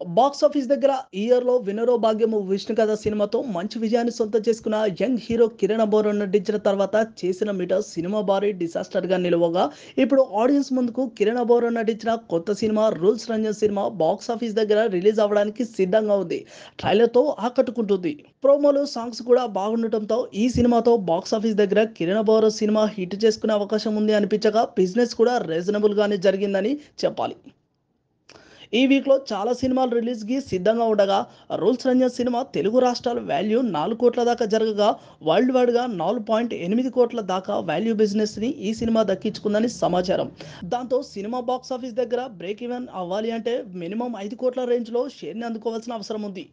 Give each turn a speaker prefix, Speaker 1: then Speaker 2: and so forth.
Speaker 1: Box office దగ్గర ఇయర్లో వినరో భాగ్యము విష్ణు కథ సినిమాతో మంచి విజయాన్ని సొంతం చేసుకున్న యంగ్ హీరో కిరణ్ అబోరన్ నటించిన తర్వాత చేసిన మీటర్ సినిమా భారీ డిసాస్టర్గా నిలవగా ఇప్పుడు ఆడియన్స్ ముందుకు కిరణ్ అబోరన్ నటించిన కొత్త cinema rules Ranjan cinema box office దగ్గర రిలీజ్ అవ్వడానికి సిద్ధంగా ఉంది. ట్రైలర్తో ఆకట్టుకుంటుంది. ప్రోమోలు సాంగ్స్ కూడా బాగుండటంతో ఈ సినిమాతో బాక్స్ ఆఫీస్ దగ్గర కిరణ్ అబోరన్ సినిమా హిట్ చేసుకునే అవకాశం ఉంది అనిపించగా బిజినెస్ కూడా రీజనబుల్గానే జరిగిందని చెప్పాలి. ఈ వీక్లో చాలా సినిమాలు రిలీజ్కి సిద్ధంగా ఉండగా రూల్స్ రంజన్ సినిమా తెలుగు రాష్ట్రాల వాల్యూ నాలుగు కోట్ల దాకా జరగగా వరల్డ్ వైడ్గా నాలుగు పాయింట్ ఎనిమిది కోట్ల దాకా వాల్యూ బిజినెస్ని ఈ సినిమా దక్కించుకుందని సమాచారం. దాంతో సినిమా బాక్స్ ఆఫీస్ దగ్గర బ్రేక్ ఈవెన్ అవ్వాలి అంటే మినిమం ఐదు కోట్ల రేంజ్లో షేర్ని అందుకోవాల్సిన అవసరం ఉంది.